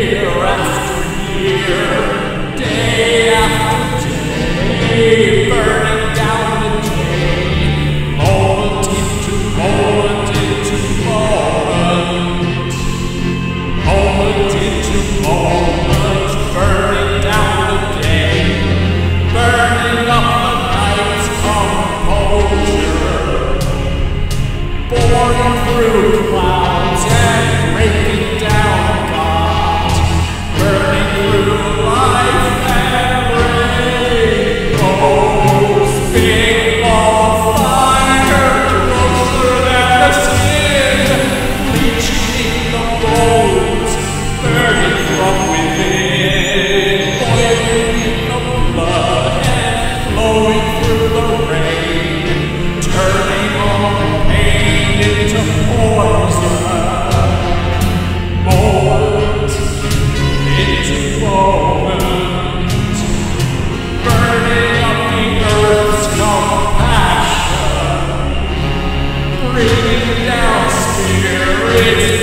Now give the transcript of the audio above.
year after year, day after day, boring compassion,